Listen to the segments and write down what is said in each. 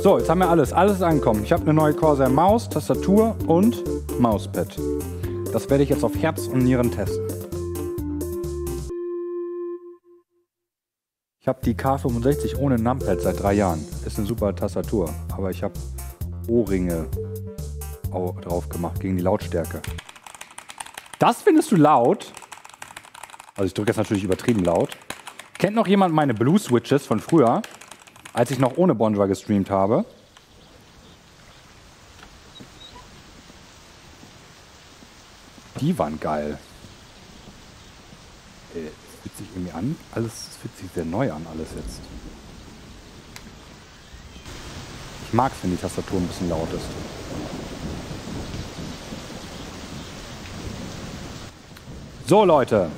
So, jetzt haben wir alles. Alles ist angekommen. Ich habe eine neue Corsair Maus, Tastatur und Mauspad. Das werde ich jetzt auf Herz und Nieren testen. Ich habe die K65 ohne Numpad seit drei Jahren. Ist eine super Tastatur, aber ich habe Ohrringe drauf gemacht gegen die Lautstärke. Das findest du laut? Also ich drücke jetzt natürlich übertrieben laut. Kennt noch jemand meine Blue Switches von früher, als ich noch ohne Bonjour gestreamt habe? Die waren geil. Äh, fühlt sich irgendwie an. Alles fühlt sich sehr neu an, alles jetzt. Ich mag es, wenn die Tastatur ein bisschen laut ist. So, Leute.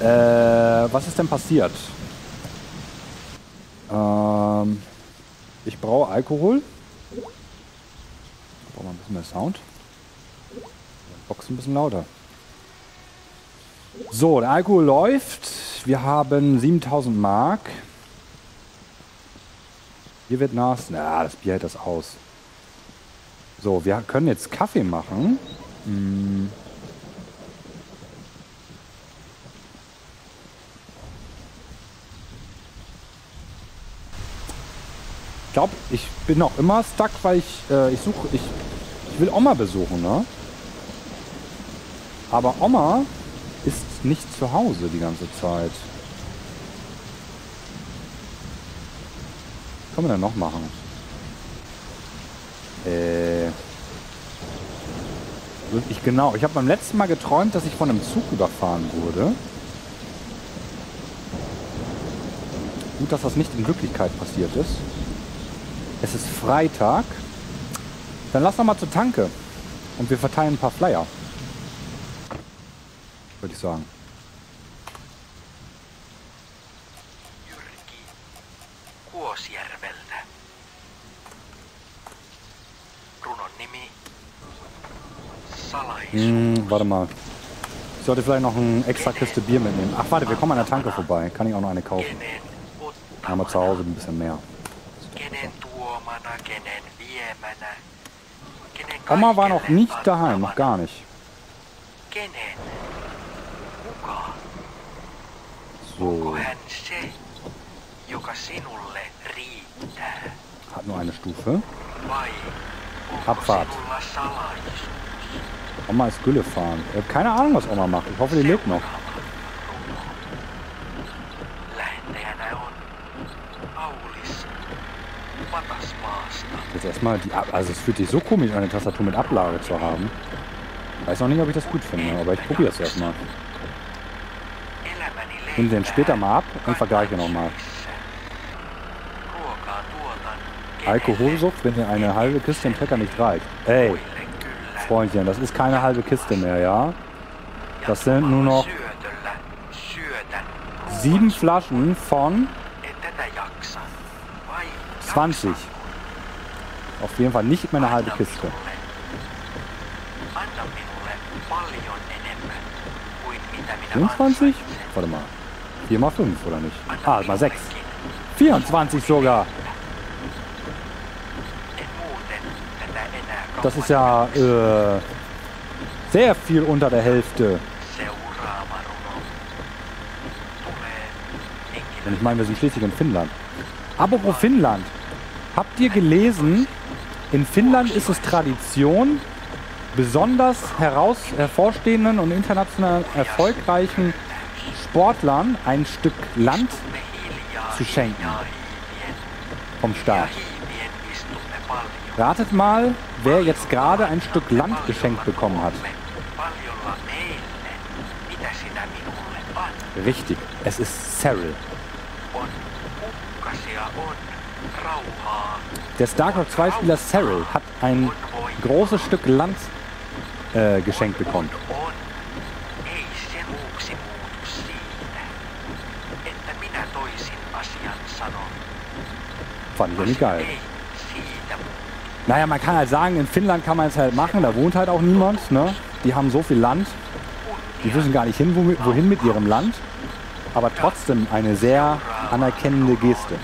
Äh, was ist denn passiert? Ähm, ich brauche Alkohol. Brauche mal ein bisschen mehr Sound. Box ein bisschen lauter. So, der Alkohol läuft. Wir haben 7000 Mark. Hier wird nass. Na, das Bier hält das aus. So, wir können jetzt Kaffee machen. Hm. Glaube, ich bin noch immer stuck, weil ich, äh, ich suche, ich, ich will Oma besuchen, ne? Aber Oma ist nicht zu Hause die ganze Zeit. Was kann man denn noch machen? Äh. Ich genau. Ich habe beim letzten Mal geträumt, dass ich von einem Zug überfahren wurde. Gut, dass das nicht in Wirklichkeit passiert ist. Es ist Freitag. Dann lass doch mal zur Tanke. Und wir verteilen ein paar Flyer. Würde ich sagen. Hm, warte mal. Ich sollte vielleicht noch eine extra Kiste Bier mitnehmen. Ach warte, wir kommen an der Tanke vorbei. Kann ich auch noch eine kaufen. Haben wir zu Hause ein bisschen mehr. Oma war noch nicht daheim, noch gar nicht. So. Hat nur eine Stufe. Abfahrt. Oma ist Gülle fahren. Habe keine Ahnung, was Oma macht. Ich hoffe, die lebt noch. Jetzt erstmal die Ab Also es fühlt sich so komisch, eine Tastatur mit Ablage zu haben. Weiß noch nicht, ob ich das gut finde, aber ich probiere es erstmal. Nehme den später mal ab und vergleiche nochmal. Alkoholsucht, wenn dir eine halbe Kiste im Trecker nicht reicht. Ey, Freundchen, das ist keine halbe Kiste mehr, ja? Das sind nur noch sieben Flaschen von 20. Auf jeden Fall nicht meine halbe Kiste. Fünfundzwanzig? Warte mal. 4 mal 5, oder nicht? Ah, mal 6. 24 sogar. Das ist ja äh, sehr viel unter der Hälfte. Und ich meine, wir sind schließlich in Finnland. Apropos Finnland. Habt ihr gelesen, in Finnland ist es Tradition, besonders heraus hervorstehenden und international erfolgreichen Sportlern ein Stück Land zu schenken vom Staat. Ratet mal, wer jetzt gerade ein Stück Land geschenkt bekommen hat. Richtig, es ist Cyril. Der StarCraft 2 Spieler Cyril hat ein großes Stück Land äh, geschenkt bekommen. Fand ich irgendwie geil. Naja, man kann halt sagen, in Finnland kann man es halt machen, da wohnt halt auch niemand. Ne? Die haben so viel Land, die wissen gar nicht hin, wohin mit ihrem Land. Aber trotzdem eine sehr anerkennende Geste.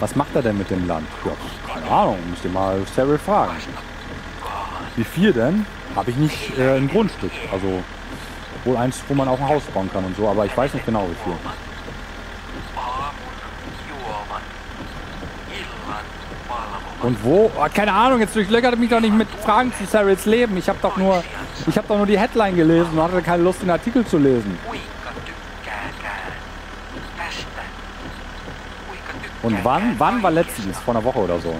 Was macht er denn mit dem Land? Ja, keine Ahnung, müsst ihr mal Cyril fragen. Wie viel denn? Habe ich nicht äh, ein Grundstück. Also wohl eins, wo man auch ein Haus bauen kann und so, aber ich weiß nicht genau wie viel. Und wo? Oh, keine Ahnung, jetzt durchlöchert mich doch nicht mit Fragen zu Cyrils Leben. Ich habe doch nur, ich habe doch nur die Headline gelesen und hatte keine Lust, den Artikel zu lesen. Und wann? Wann war letztens? Vor einer Woche oder so.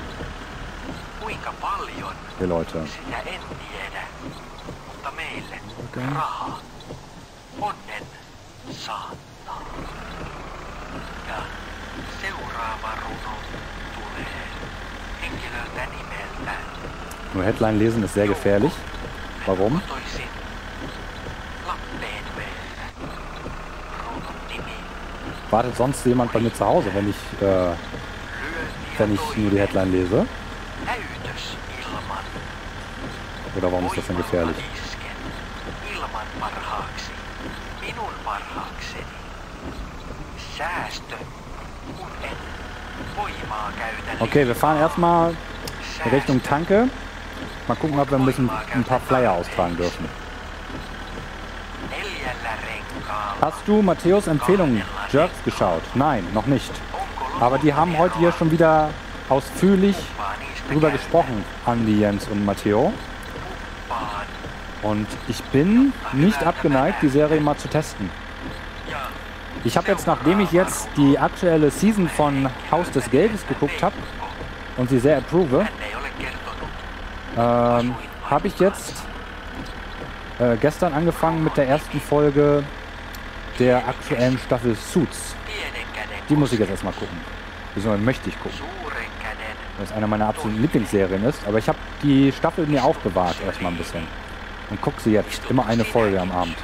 Okay, Leute. Okay. Nur Headline lesen ist sehr gefährlich. Warum? Wartet sonst jemand bei mir zu Hause, wenn ich, äh, wenn ich nur die Headline lese? Oder warum ist das denn gefährlich? Okay, wir fahren erstmal Richtung Tanke. Mal gucken, ob wir ein bisschen ein paar Flyer austragen dürfen. Hast du Matthäus Empfehlungen Jerks geschaut? Nein, noch nicht. Aber die haben heute hier schon wieder ausführlich drüber gesprochen, Andi, Jens und Matteo. Und ich bin nicht abgeneigt, die Serie mal zu testen. Ich habe jetzt, nachdem ich jetzt die aktuelle Season von Haus des Geldes geguckt habe und sie sehr approve, ähm, habe ich jetzt äh, gestern angefangen mit der ersten Folge der aktuellen Staffel Suits. Die muss ich jetzt erstmal gucken. Beziehungsweise möchte ich gucken. Weil es eine meiner absoluten Lieblingsserien ist. Aber ich habe die Staffel mir aufbewahrt erstmal ein bisschen. Und gucke sie jetzt. Immer eine Folge am Abend.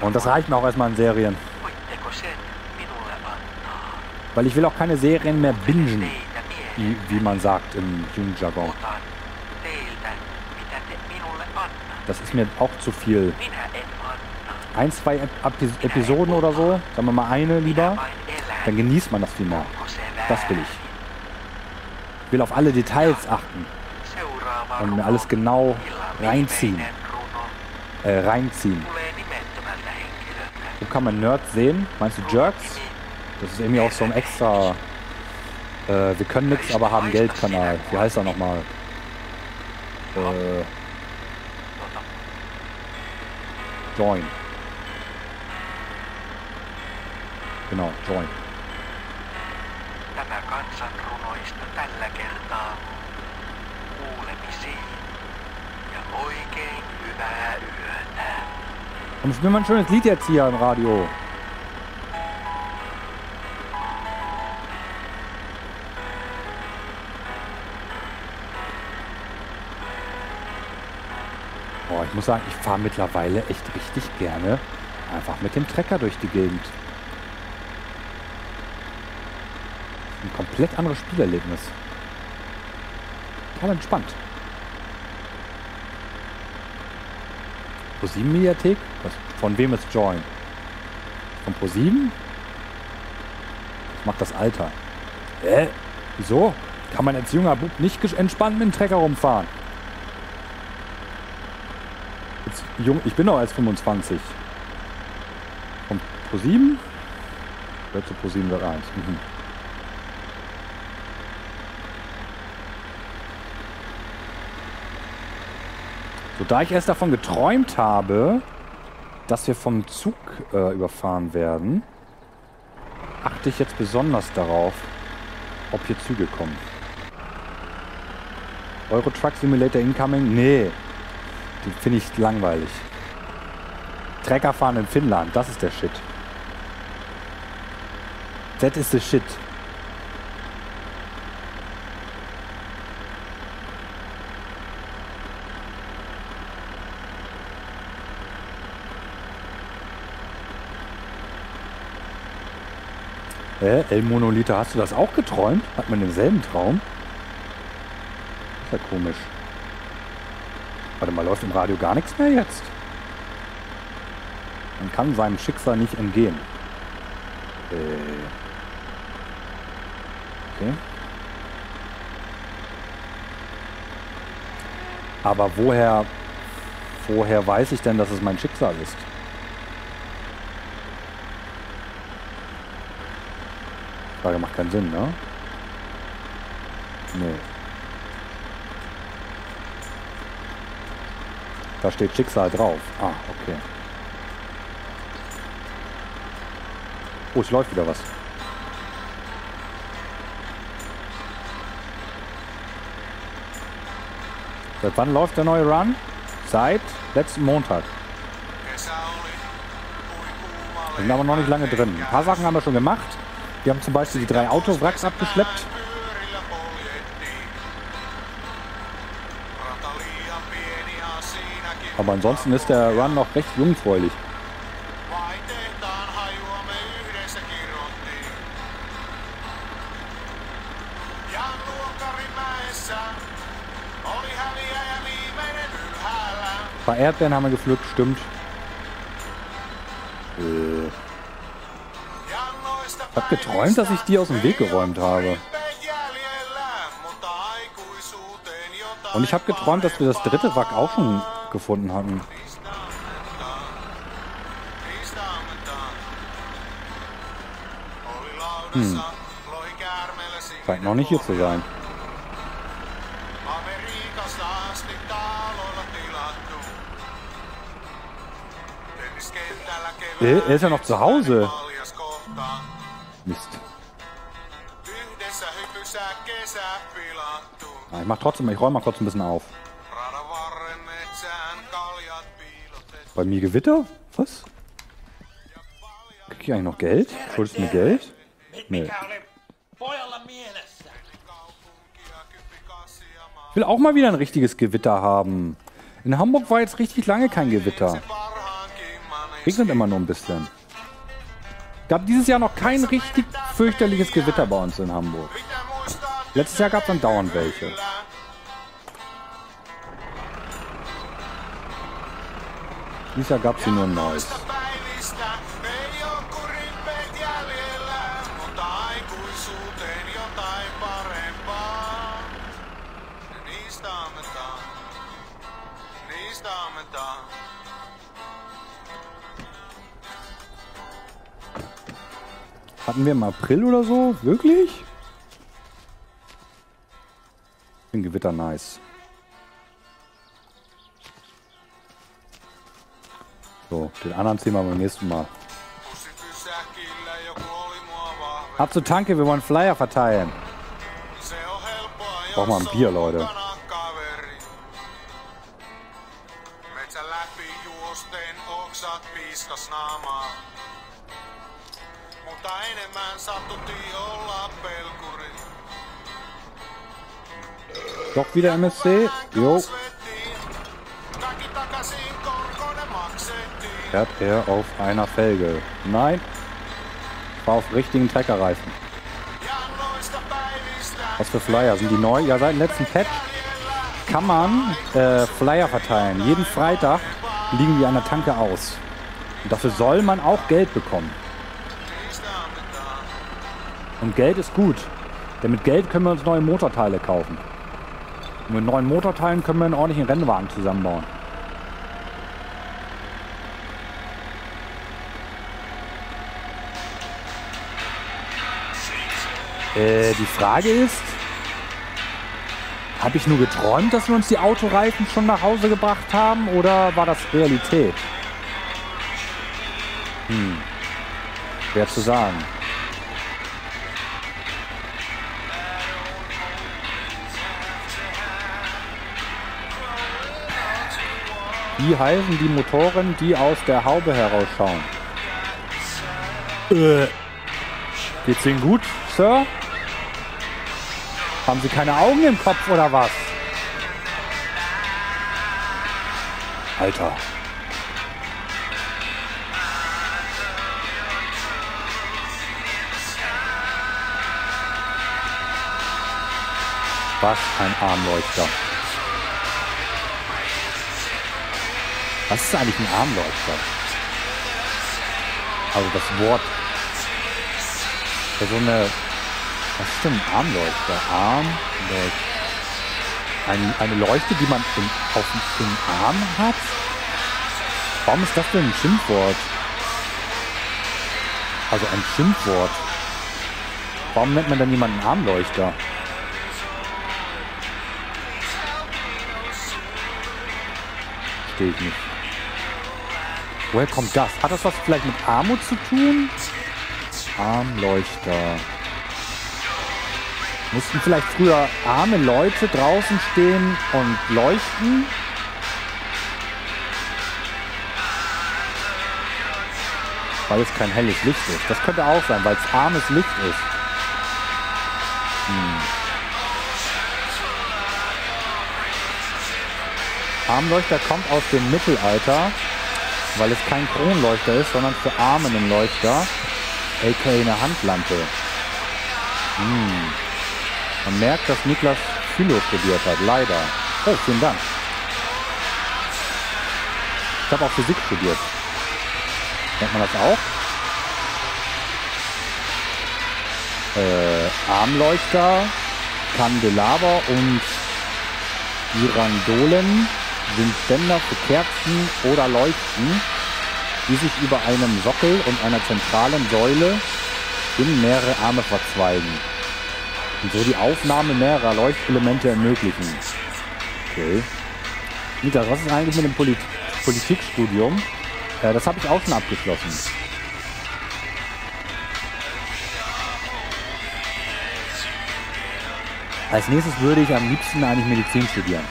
Und das reicht mir auch erstmal in Serien. Weil ich will auch keine Serien mehr bingen, wie, wie man sagt im Jugendjargon. Das ist mir auch zu viel. Ein, zwei Episoden oder so, sagen wir mal eine lieber, dann genießt man das viel mehr. Das will ich. Ich will auf alle Details achten und mir alles genau reinziehen. Äh, reinziehen. Wo kann man Nerds sehen? Meinst du Jerks? Das ist irgendwie auch so ein extra äh, wir können nichts, aber haben Geld-Kanal. Wie heißt er nochmal? Äh, join. Genau, join. Tämä kansanrunoista tällä kertaa kuulemisiin ja oikein hyvää yötä. Und spielen wir ein schönes Lied jetzt hier am Radio. Muss sagen, ich fahre mittlerweile echt richtig gerne einfach mit dem Trecker durch die Gegend. Ein komplett anderes Spielerlebnis. Total entspannt. ProSieben Mediathek? Von wem ist Join? Von ProSieben? Was macht das Alter? Hä? Wieso? Kann man als junger Bub nicht entspannt mit dem Trecker rumfahren? Jung, ich bin noch als 25. Und Pro 7? Wer zu Pro 7 wird 1. Mhm. So, da ich erst davon geträumt habe, dass wir vom Zug äh, überfahren werden, achte ich jetzt besonders darauf, ob hier Züge kommen. Euro Truck Simulator Incoming? Nee, die finde ich langweilig. Trecker fahren in Finnland, das ist der Shit. That is the shit. Hä? El Monolithe, hast du das auch geträumt? Hat man denselben Traum? ist ja komisch. Warte mal, läuft im Radio gar nichts mehr jetzt? Man kann seinem Schicksal nicht entgehen. Äh. Okay. Aber woher, woher weiß ich denn, dass es mein Schicksal ist? Frage macht keinen Sinn, ne? Nee. Da steht Schicksal drauf. Ah, okay. Oh, es läuft wieder was. Seit wann läuft der neue Run? Seit letzten Montag. Wir sind aber noch nicht lange drin. Ein paar Sachen haben wir schon gemacht. Wir haben zum Beispiel die drei Autowracks abgeschleppt. Aber ansonsten ist der Run noch recht jungfräulich. Ein paar Erdbeeren haben wir gepflückt, stimmt. Äh. Ich habe geträumt, dass ich die aus dem Weg geräumt habe. Und ich habe geträumt, dass wir das dritte Wrack auch schon gefunden hatten. Hm. Scheint noch nicht hier zu sein. Äh, er ist ja noch zu Hause. Mist. Ah, ich mach trotzdem, ich räume mal kurz ein bisschen auf. Bei mir Gewitter? Was? Krieg ich eigentlich noch Geld? Schuldest du mir Geld? Nee. Ich will auch mal wieder ein richtiges Gewitter haben. In Hamburg war jetzt richtig lange kein Gewitter. Regnet immer nur ein bisschen. Gab dieses Jahr noch kein richtig fürchterliches Gewitter bei uns in Hamburg. Letztes Jahr gab es dann dauernd welche. Dieses gab es nur ein neues. Hatten wir im April oder so? Wirklich? Ich finde Gewitter nice. So, den anderen ziehen wir beim nächsten Mal. Ab zur Tanke, wir wollen Flyer verteilen. Brauchen wir ein Bier, Leute. Doch wieder MSC. Jo. Fährt er auf einer Felge? Nein. War auf richtigen Treckerreifen. Was für Flyer? Sind die neu? Ja, seit dem letzten Patch kann man äh, Flyer verteilen. Jeden Freitag liegen die an der Tanke aus. Und dafür soll man auch Geld bekommen. Und Geld ist gut. Denn mit Geld können wir uns neue Motorteile kaufen. Und mit neuen Motorteilen können wir einen ordentlichen Rennwagen zusammenbauen. Äh, die Frage ist, habe ich nur geträumt, dass wir uns die Autoreifen schon nach Hause gebracht haben oder war das Realität? Hm, schwer zu sagen. Wie heißen die Motoren, die aus der Haube herausschauen? Äh. Geht's Ihnen gut, Sir? Haben Sie keine Augen im Kopf oder was? Alter. Was ein Armleuchter. Was ist eigentlich ein Armleuchter? Also das Wort. Ja, so eine. Was ist denn ein Armleuchter? Armleuchter. Ein, eine Leuchte, die man im, auf dem Arm hat? Warum ist das denn ein Schimpfwort? Also ein Schimpfwort. Warum nennt man dann jemanden Armleuchter? Verstehe ich nicht. Woher kommt das? Hat das was vielleicht mit Armut zu tun? Armleuchter. Mussten vielleicht früher arme Leute draußen stehen und leuchten? Weil es kein helles Licht ist. Das könnte auch sein, weil es armes Licht ist. Hm. Armleuchter kommt aus dem Mittelalter, weil es kein Kronleuchter ist, sondern für Arme ein Leuchter, aka eine Handlampe. Hm. Man merkt, dass Niklas Philo studiert hat, leider. Oh, vielen Dank. Ich habe auch Physik studiert. Nennt man das auch? Äh, Armleuchter, Kandelaber und Girandolen sind Ständer für Kerzen oder Leuchten, die sich über einem Sockel und einer zentralen Säule in mehrere Arme verzweigen und so die Aufnahme mehrerer Leuchtelemente ermöglichen. Okay. Niklas, was ist eigentlich mit dem Polit Politikstudium? Äh, das habe ich auch schon abgeschlossen. Als nächstes würde ich am liebsten eigentlich Medizin studieren.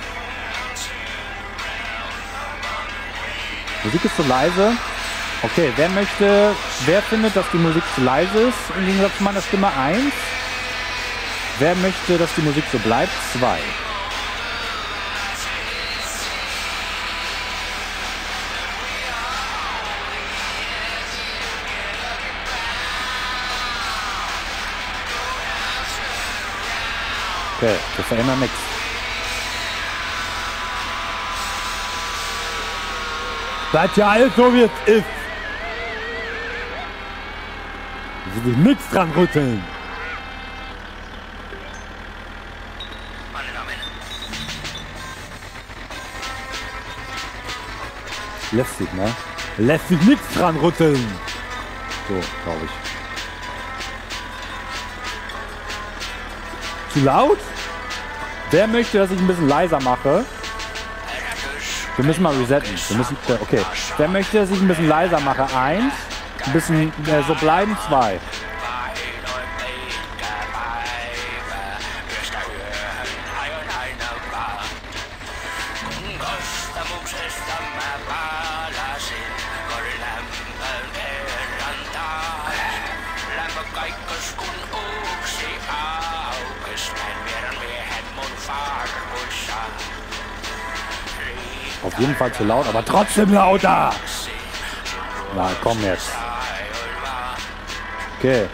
Musik ist zu leise. Okay, wer möchte, wer findet, dass die Musik zu leise ist im Gegensatz zu meiner Stimme? Eins. Wer möchte, dass die Musik so bleibt? Zwei. Okay, wir verändern nichts. Bleibt ja alles so wie es ist. Ich will nichts dran rütteln. Lässt sich, ne? Lässt sich nichts dran rütteln. So, glaube ich. Zu laut? Wer möchte, dass ich ein bisschen leiser mache? Wir müssen mal resetten. Wir müssen, äh, okay. Wer möchte, dass ich ein bisschen leiser mache? Eins. Ein bisschen äh, so bleiben. Zwei. Zu laut, aber trotzdem lauter. Na, komm jetzt. Okay.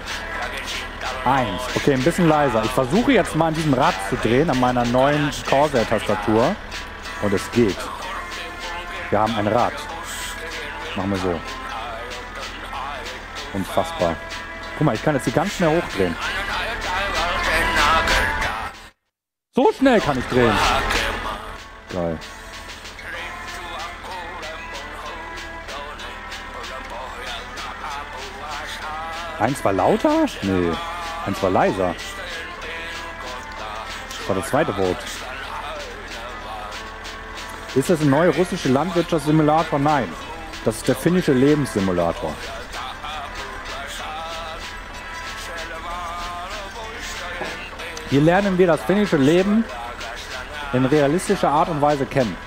Eins. Okay, ein bisschen leiser. Ich versuche jetzt mal an diesem Rad zu drehen, an meiner neuen Corsair-Tastatur. Und es geht. Wir haben ein Rad. Machen wir so. Unfassbar. Guck mal, ich kann jetzt hier ganz schnell hochdrehen. So schnell kann ich drehen. Geil. Eins war lauter? Nee. Eins war leiser. Das war der zweite Vote. Ist das ein neuer russische Landwirtschaftssimulator? Nein. Das ist der finnische Lebenssimulator. Hier lernen wir das finnische Leben in realistischer Art und Weise kennen.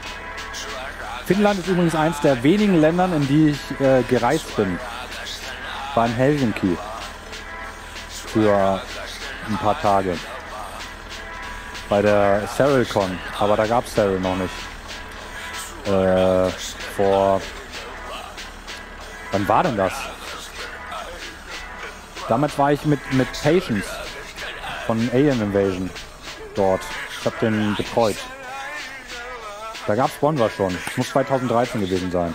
Finnland ist übrigens eines der wenigen Länder, in die ich äh, gereist bin. In Helsinki für ein paar Tage. Bei der Ceralcon, aber da gab es Ceral noch nicht. Äh, vor. Wann war denn das? Damals war ich mit, mit Patience von Alien Invasion dort. Ich habe den betreut. Da gab es Bonwa schon. Muss 2013 gewesen sein.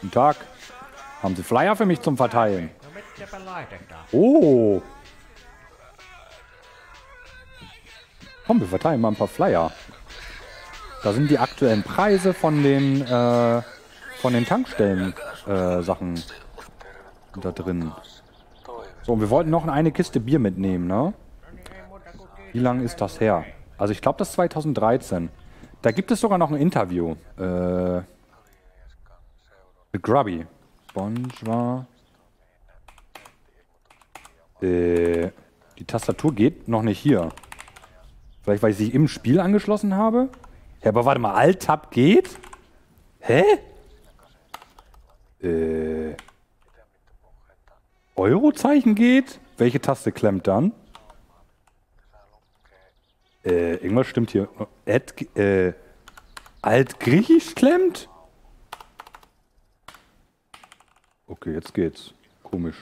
Guten Tag. Haben Sie Flyer für mich zum Verteilen? Oh. Komm, wir verteilen mal ein paar Flyer. Da sind die aktuellen Preise von den, äh, von den Tankstellen-Sachen da drin. So, und wir wollten noch eine Kiste Bier mitnehmen, ne? Wie lange ist das her? Also ich glaube, das ist 2013. Da gibt es sogar noch ein Interview. Äh, mit Grubby. Bonjour. Äh, die Tastatur geht noch nicht hier. Vielleicht, weil ich sie im Spiel angeschlossen habe? Ja, aber warte mal, Alt-Tab geht? Hä? Äh. Eurozeichen geht? Welche Taste klemmt dann? Äh, irgendwas stimmt hier. Ad, äh, Altgriechisch klemmt? Okay, jetzt geht's. Komisch.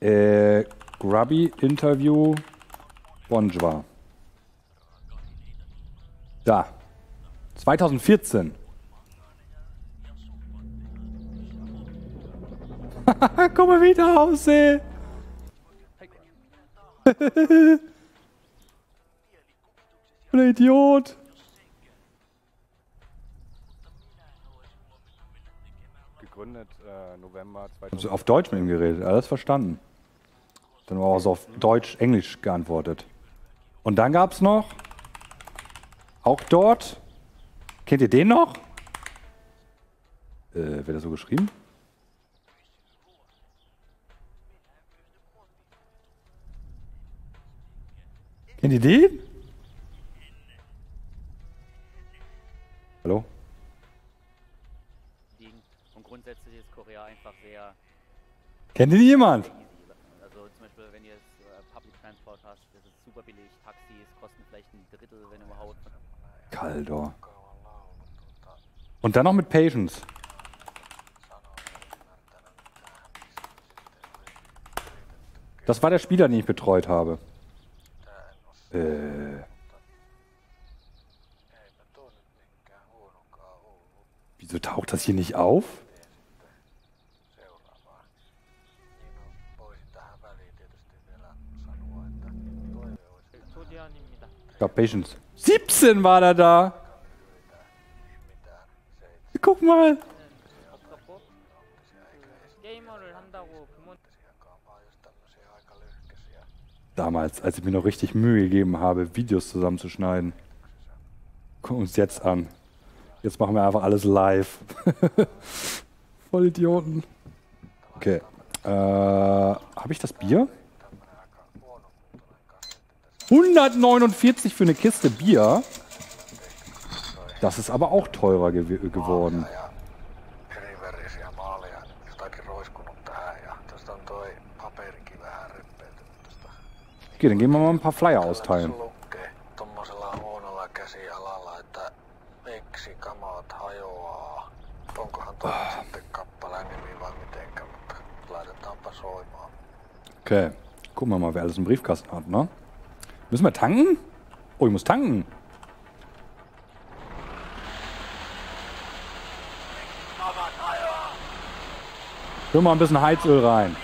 Äh, Grubby Interview Bonjour. Da. 2014. Guck mal, wie ich da aussehe. Ein Idiot. Gegründet äh, November Also auf Deutsch mit ihm geredet, alles verstanden. Dann war auch so auf Deutsch, Englisch geantwortet. Und dann gab es noch, auch dort, kennt ihr den noch? Äh, wird das so geschrieben? Kennt ihr den? Hallo? Korea einfach sehr Kennt ihn jemand? Also zum Beispiel, wenn ihr jetzt äh, Public Transport hast, das ist super billig. Taxis kosten vielleicht ein Drittel, wenn überhaupt. Kaldor. Und dann noch mit Patience. Das war der Spieler, den ich betreut habe. Äh. Wieso taucht das hier nicht auf? Ich glaube, Patience. 17 war er da. Guck mal. Damals, als ich mir noch richtig Mühe gegeben habe, Videos zusammenzuschneiden. Guck uns jetzt an. Jetzt machen wir einfach alles live. Voll Idioten. Okay. Äh, habe ich das Bier? 149 für eine Kiste Bier. Das ist aber auch teurer gew geworden. ja erivärisiä maaleja, jotakin roiskunut tähän ja tästä on toi paperikin vähän reppeytynyt tästä. Okay, dann gehen wir mal ein paar Flyer austeilen. Okay. Gucken wir mal, wer alles einen Briefkasten hat, ne? Müssen wir tanken? Oh, ich muss tanken. Füll mal ein bisschen Heizöl rein.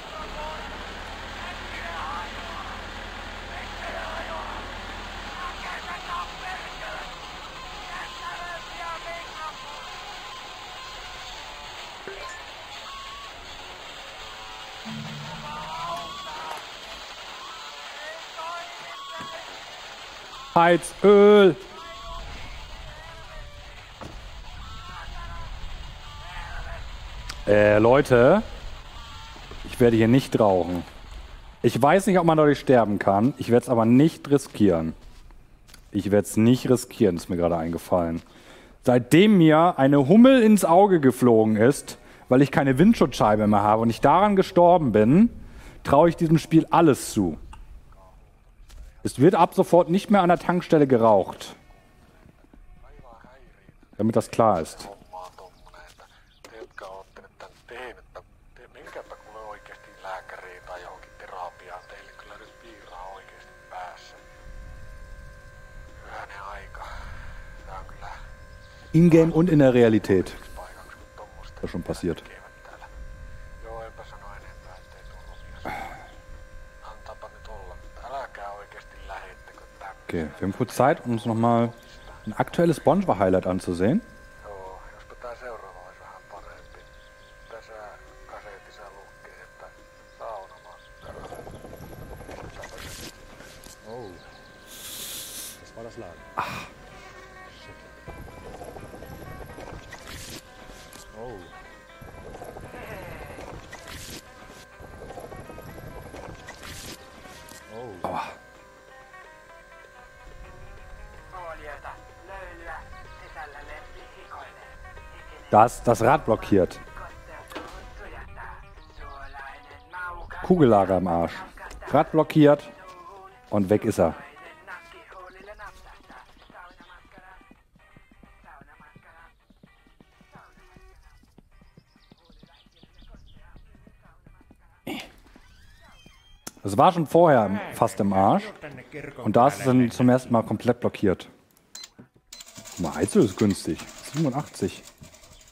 Heizöl. Äh, Leute, ich werde hier nicht rauchen. Ich weiß nicht, ob man dadurch sterben kann. Ich werde es aber nicht riskieren. Ich werde es nicht riskieren, ist mir gerade eingefallen. Seitdem mir eine Hummel ins Auge geflogen ist, weil ich keine Windschutzscheibe mehr habe und ich daran gestorben bin, traue ich diesem Spiel alles zu. Es wird ab sofort nicht mehr an der Tankstelle geraucht. Damit das klar ist. In-game und in der Realität. Das ist schon passiert. Okay, wir haben kurz Zeit, um uns nochmal ein aktuelles Spongebob-Highlight anzusehen. Das, das Rad blockiert. Kugellager am Arsch. Rad blockiert und weg ist er. Das war schon vorher im- fast im Arsch. Und da ist es dann zum ersten Mal komplett blockiert. Mal, Heizel ist günstig. 87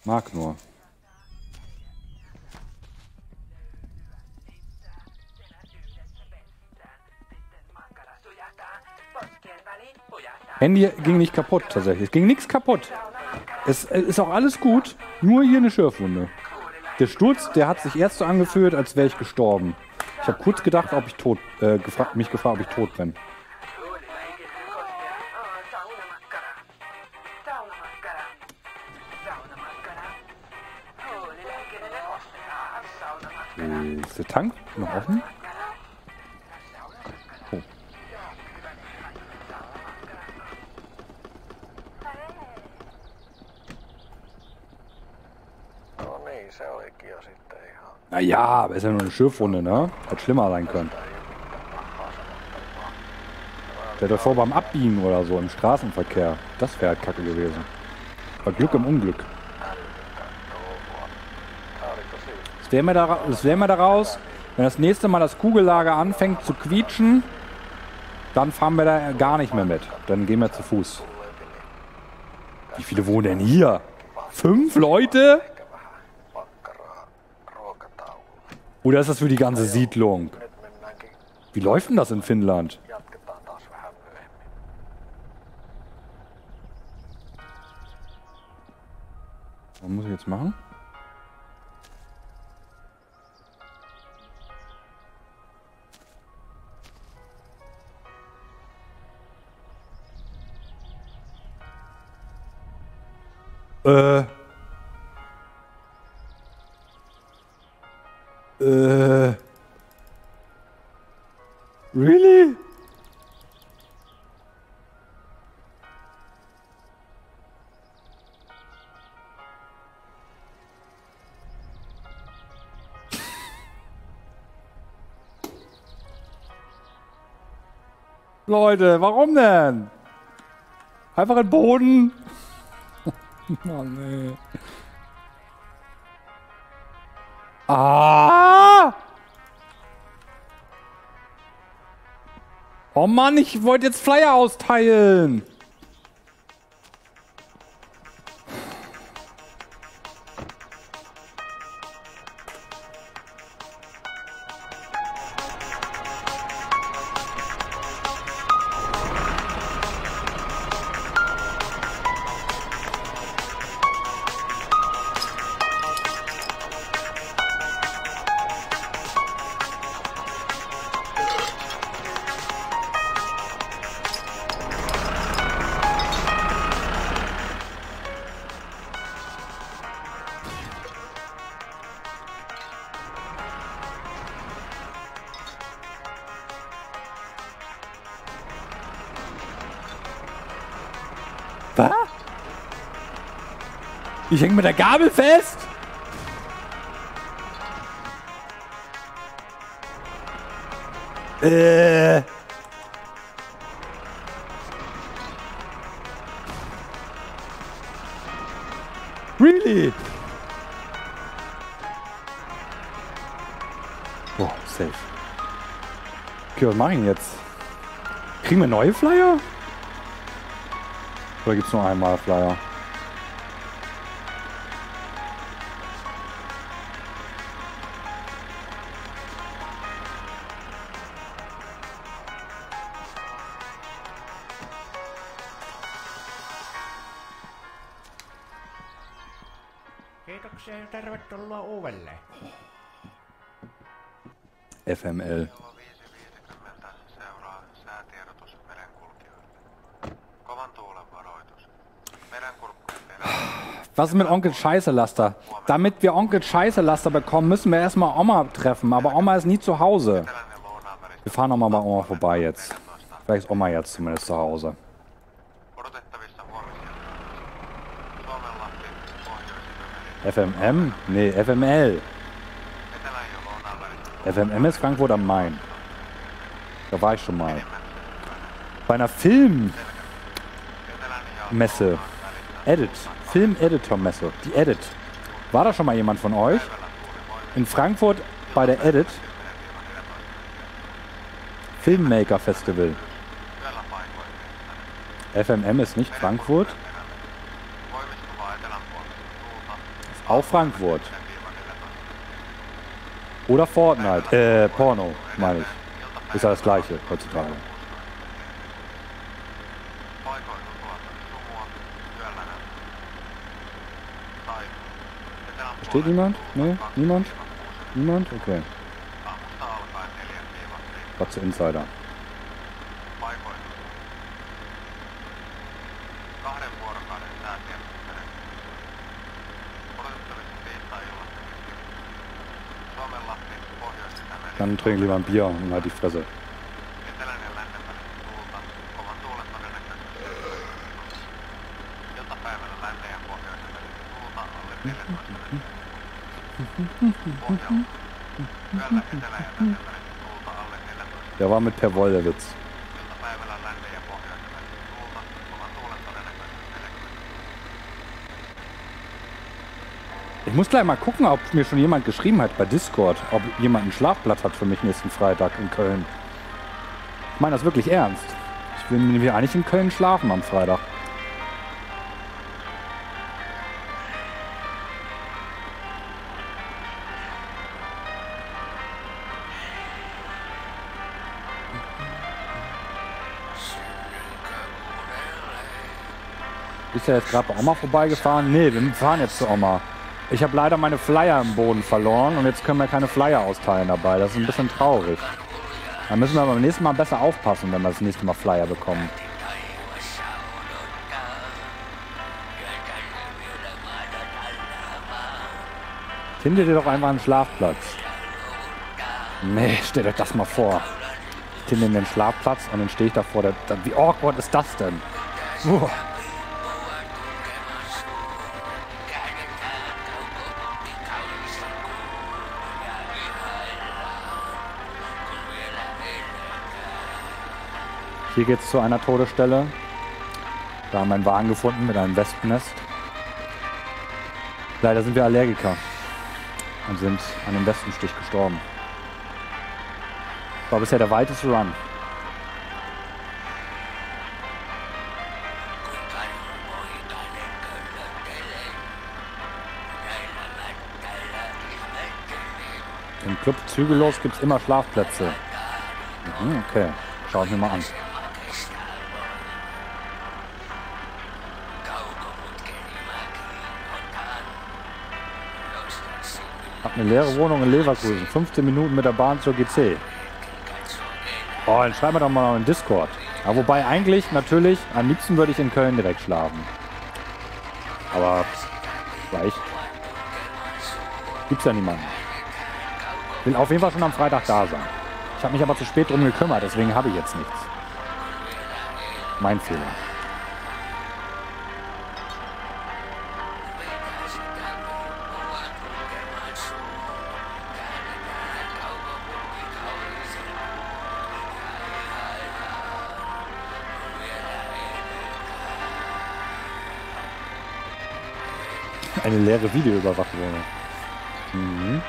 Mark nur. Handy ging nicht kaputt tatsächlich. Es ging nichts kaputt. Es äh, ist auch alles gut, nur hier eine Schürfwunde. Der Sturz, der hat sich erst so angefühlt, als wäre ich gestorben. Ich habe kurz gedacht, ob ich tot, äh, gefra mich gefragt, ob ich tot bin. Ist ja nur eine Schürfwunde, ne? Hätte schlimmer sein können. Stell dir vor, beim Abbiegen oder so im Straßenverkehr. Das wäre halt kacke gewesen. War Glück im Unglück. Das wäre mir, da, wär mir daraus, wenn das nächste Mal das Kugellager anfängt zu quietschen, dann fahren wir da gar nicht mehr mit. Dann gehen wir zu Fuß. Wie viele wohnen denn hier? Fünf Leute? Oder ist das für die ganze Siedlung? Wie läuft denn das in Finnland? Was muss ich jetzt machen? Äh. Leute, warum denn? Einfach in den Boden. Mann, ey. Ah! Oh Mann, ich wollte jetzt Flyer austeilen. Ich hänge mit der Gabel fest? Äh. Really? Boah, safe. Okay, was mache ich denn jetzt? Kriegen wir neue Flyer? Oder gibt's nur einmal Flyer? Merenkurkkujen Was ist mit Onkel Scheißelaster? Damit wir Onkel Scheißelaster bekommen, müssen wir erstmal Oma treffen. Aber Oma ist nie zu Hause. Wir fahren nochmal bei Oma vorbei jetzt. Vielleicht ist Oma jetzt zumindest zu Hause. FMM? Nee, FML. FMM ist Frankfurt am Main. Da war ich schon mal. Bei einer Filmmesse. Edit. Film-Editor-Messe. Die Edit. War da schon mal jemand von euch? In Frankfurt bei der Edit. Filmmaker Festival. FMM ist nicht Frankfurt, ist auch Frankfurt. 10-14. Oder Fortnite. Äh, Porno, meine ich. Ist ja das gleiche heutzutage. Steht niemand? Nee, niemand? Niemand? Okay. aamusta alkaen 4-7. Was zu Insider. Metriä. Pohjalla. Yöllä etelän ja lännen välistä tuulta alle 14 Der war mit Per Wollewitz. Muss gleich mal gucken, ob mir schon jemand geschrieben hat bei Discord, ob jemand einen Schlafplatz hat für mich nächsten Freitag in Köln. Ich meine das wirklich ernst. Ich will nämlich eigentlich in Köln schlafen am Freitag. Ist ja jetzt gerade bei Oma vorbeigefahren? Nee, wir fahren jetzt zu Oma. Ich habe leider meine Flyer im Boden verloren und jetzt können wir keine Flyer austeilen dabei. Das ist ein bisschen traurig. Da müssen wir beim nächsten Mal besser aufpassen, wenn wir das nächste Mal Flyer bekommen. Finde dir doch einfach einen Schlafplatz. Nee, stellt euch das mal vor. Ich finde den Schlafplatz und dann stehe ich davor. Wie awkward ist das denn? Uah. Hier geht es zu einer Todesstelle. Da haben wir einen Wagen gefunden mit einem Wespennest. Leider sind wir Allergiker und sind an dem Wespenstich gestorben. War bisher der weiteste Run. Im Club Zügellos gibt es immer Schlafplätze. Mhm, okay, schau ich mir mal an. Hab eine leere Wohnung in Leverkusen. 15 Minuten mit der Bahn zur GC. Oh, dann schreiben wir doch mal in Discord. Ja, wobei eigentlich, natürlich, am liebsten würde ich in Köln direkt schlafen. Aber vielleicht gibt's ja niemanden. Will auf jeden Fall schon am Freitag da sein. Ich habe mich aber zu spät drum gekümmert, deswegen habe ich jetzt nichts. Mein Fehler. Leere Videoüberwachung. Mhm.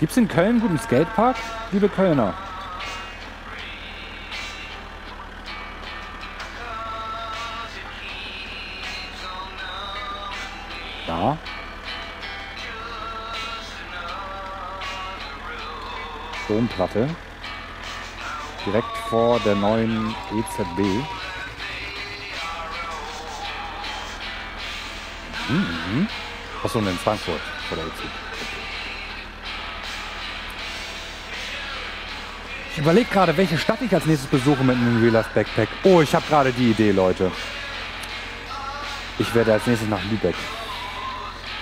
Gibt in Köln guten Skatepark? Liebe Kölner. Domplatte. Direkt vor der neuen EZB. Mhm. Achso, in Frankfurt vor der EZB. Ich überlege gerade, welche Stadt ich als nächstes besuche mit einem Real Backpack. Oh, ich habe gerade die Idee, Leute. Ich werde als nächstes nach Lübeck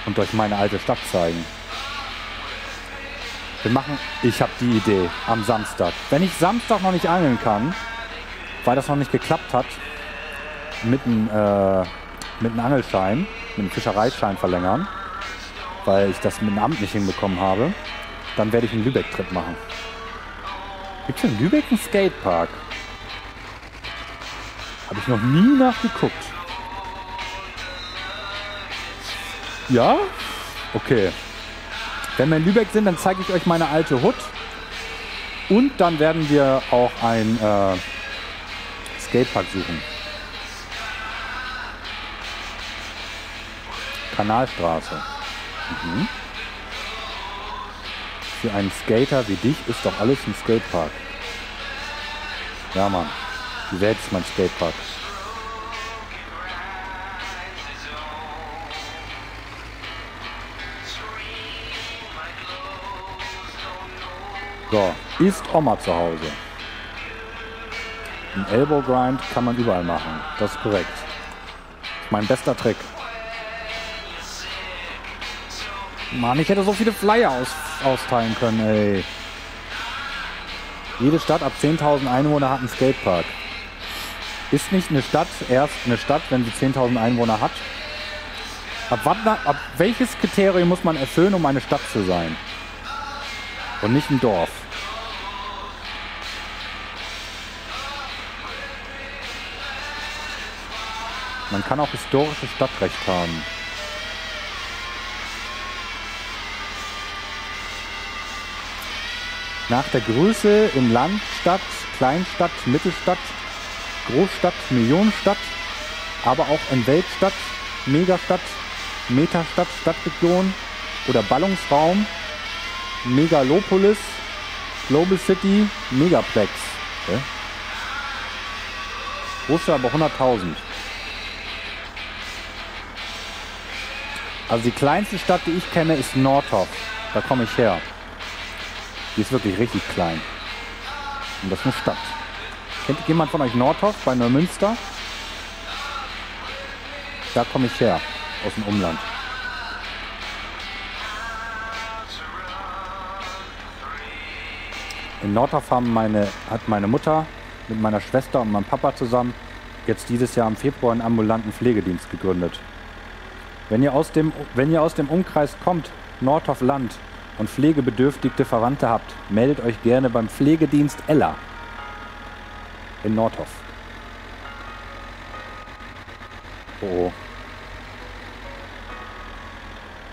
und euch meine alte Stadt zeigen. Wir machen, ich habe die Idee, am Samstag. Wenn ich Samstag noch nicht angeln kann, weil das noch nicht geklappt hat, mit einem, äh, Angelschein, mit einem Fischereischein verlängern, weil ich das mit dem Amt nicht hinbekommen habe, dann werde ich einen Lübeck-Trip machen. Gibt es in Lübeck einen Skatepark? Habe ich noch nie nachgeguckt. Ja? Okay. Wenn wir in Lübeck sind, dann zeige ich euch meine alte Hut. Und dann werden wir auch ein äh, Skatepark suchen. Kanalstraße. Mhm. Für einen Skater wie dich ist doch alles ein Skatepark. Ja, Mann. Die Welt ist mein Skatepark. So, ist Oma zu Hause. Ein Elbow Grind kann man überall machen. Das ist korrekt. Mein bester Trick. Mann, ich hätte so viele Flyer aus, austeilen können, ey. Jede Stadt ab 10.000 Einwohner hat einen Skatepark. Ist nicht eine Stadt erst eine Stadt, wenn sie 10.000 Einwohner hat? Ab, wann, ab welches Kriterium muss man erfüllen, um eine Stadt zu sein? Und nicht ein Dorf. Man kann auch historisches Stadtrecht haben. Nach der Größe in Land, Stadt, Kleinstadt, Mittelstadt, Großstadt, Millionenstadt, aber auch in Weltstadt, Megastadt, Metastadt, Stadtregion oder Ballungsraum, Megalopolis, Global City, Megaplex. Okay. Große aber 100.000. Also die kleinste Stadt, die ich kenne, ist Nordhoff. Da komme ich her. Die ist wirklich richtig klein. Und das ist eine Stadt. Kennt jemand von euch Nordhoff bei Neumünster? Da komme ich her, aus dem Umland. In Nordhoff haben meine, hat meine Mutter mit meiner Schwester und meinem Papa zusammen jetzt dieses Jahr im Februar einen ambulanten Pflegedienst gegründet. Wenn ihr aus dem, wenn ihr aus dem Umkreis kommt, Nordhoff Land, und pflegebedürftige Verwandte habt, meldet euch gerne beim Pflegedienst Ella in Nordhoff. Oh oh.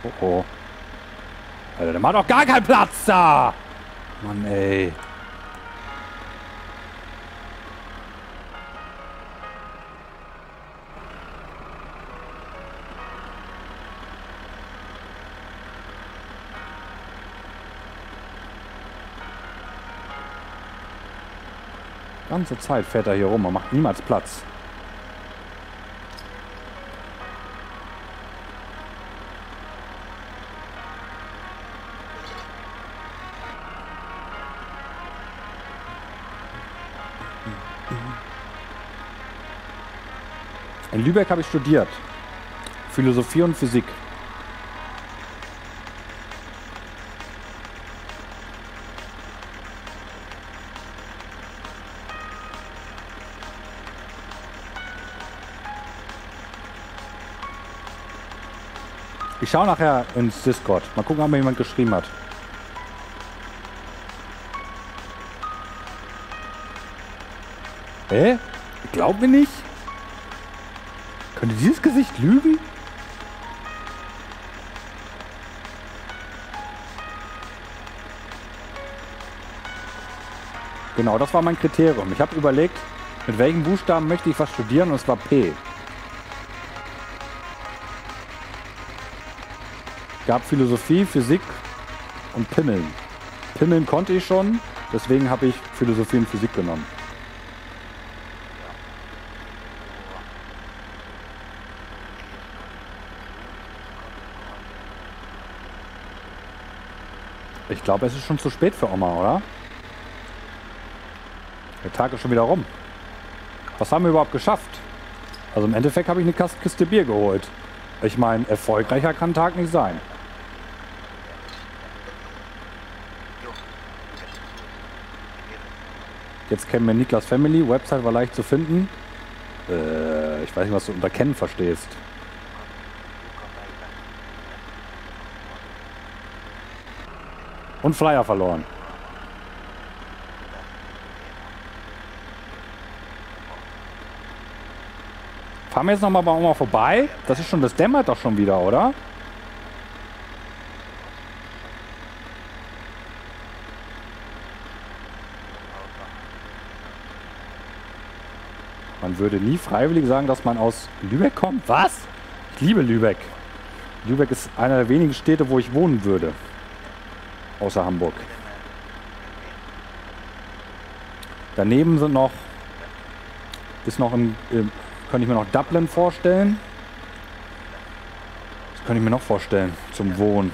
Oh oh. Alter, der macht doch gar keinen Platz da! Mann, ey. Ganze Zeit fährt er hier rum und macht niemals Platz. In Lübeck habe ich studiert. Philosophie und Physik. Ich schaue nachher ins Discord. Mal gucken, ob mir jemand geschrieben hat. Hä? Glaubt mir nicht? Könnte dieses Gesicht lügen? Genau, das war mein Kriterium. Ich habe überlegt, mit welchen Buchstaben möchte ich was studieren und es war P. gab Philosophie, Physik und Pimmeln. Pimmeln konnte ich schon, deswegen habe ich Philosophie und Physik genommen. Ich glaube, es ist schon zu spät für Oma, oder? Der Tag ist schon wieder rum. Was haben wir überhaupt geschafft? Also im Endeffekt habe ich eine Kiste Bier geholt. Ich meine, erfolgreicher kann Tag nicht sein. Jetzt kennen wir Niklas Family. Website war leicht zu finden. Äh, ich weiß nicht, was du unter kennen verstehst. Und Flyer verloren. Fahren wir jetzt nochmal bei Oma vorbei? Das ist schon, das dämmert doch schon wieder, oder? Man würde nie freiwillig sagen, dass man aus Lübeck kommt. Was? Ich liebe Lübeck. Lübeck ist einer der wenigen Städte, wo ich wohnen würde. Außer Hamburg. Daneben sind noch, ist noch ein, äh, könnte ich mir noch Dublin vorstellen. Das könnte ich mir noch vorstellen zum Wohnen.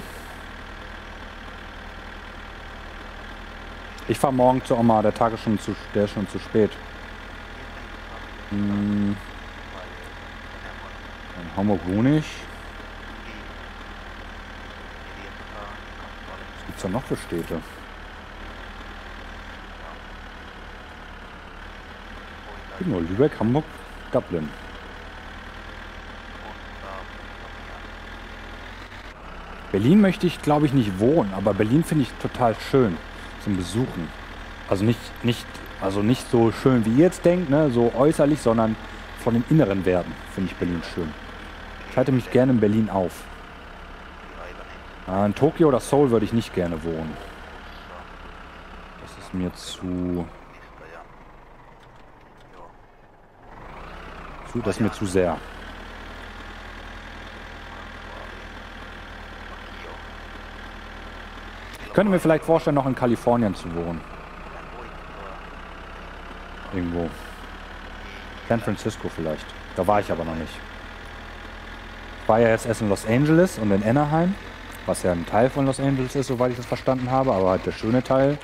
Ich fahre morgen zu Oma, der Tag ist schon zu, der ist schon zu spät. Hm. In Hamburg wohne ich. Was gibt's da noch für Städte? Genau, Lübeck, Hamburg, Dublin. Berlin möchte ich, glaube ich, nicht wohnen, aber Berlin finde ich total schön zum Besuchen. Also nicht, nicht, also nicht so schön, wie ihr jetzt denkt, ne, so äußerlich, sondern von den inneren Werten finde ich Berlin schön. Ich halte mich gerne in Berlin auf. Äh, in Tokio oder Seoul würde ich nicht gerne wohnen. Das ist mir zu, zu das ist mir zu sehr. Ich könnte mir vielleicht vorstellen, noch in Kalifornien zu wohnen. Irgendwo. San Francisco vielleicht. Da war ich aber noch nicht. Ich war ja jetzt erst in Los Angeles und in Anaheim, was ja ein Teil von Los Angeles ist, soweit ich das verstanden habe, aber halt der schöne Teil.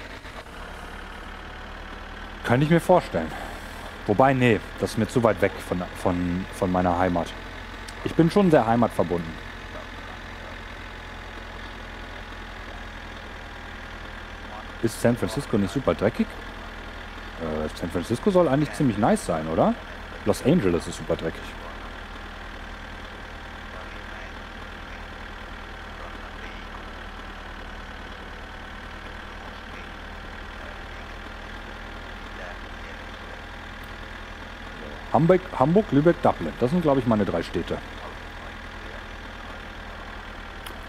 Könnte ich mir vorstellen. Wobei, nee, das ist mir zu weit weg von, von, von meiner Heimat. Ich bin schon sehr heimatverbunden. Ist San Francisco nicht super dreckig? Äh, San Francisco soll eigentlich ziemlich nice sein, oder? Los Angeles ist super dreckig. Hamburg, Hamburg, Lübeck, Dublin. Das sind, glaube ich, meine drei Städte.